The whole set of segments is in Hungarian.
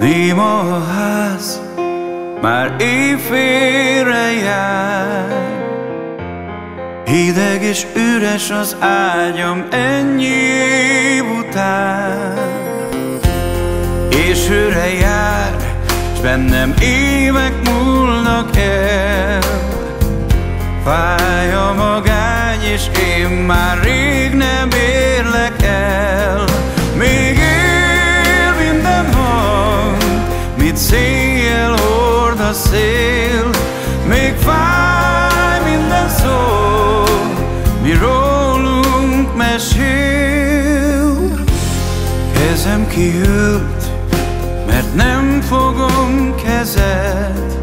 Néma a ház, már éjfélre jár. Hideg és üres az ágyam ennyi év után. És őre jár, s bennem évek múlnak el. Fáj a magány, és én már rég nem érlek szél Még fáj minden szó, mi rólunk mesél. Kezem kihűlt, mert nem fogom kezed.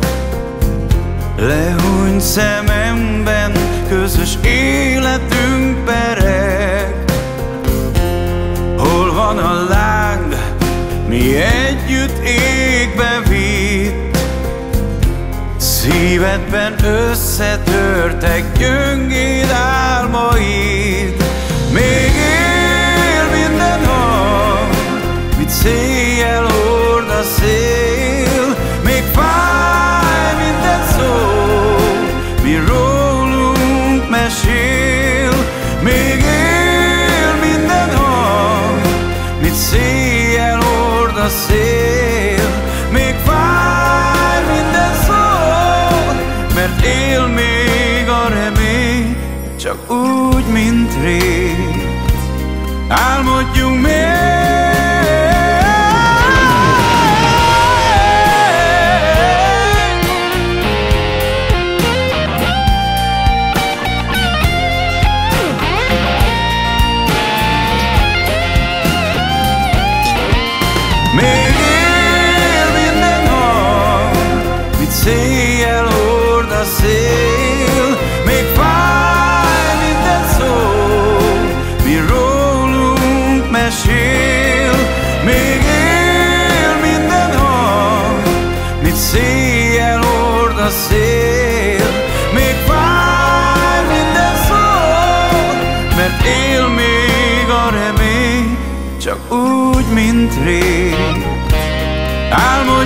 Lehúny szememben közös életünk pereg. Hol van a láng, mi együtt égbe vitt Szívedben összetörtek gyöngéd Csak úgy, mint rég. Álmodjunk még. Még él minden hang, mit széjjel hord a szél széjjel hord a szél. Még fáj minden szó, mert él még a remény Csak úgy, mint rég. Álmodjunk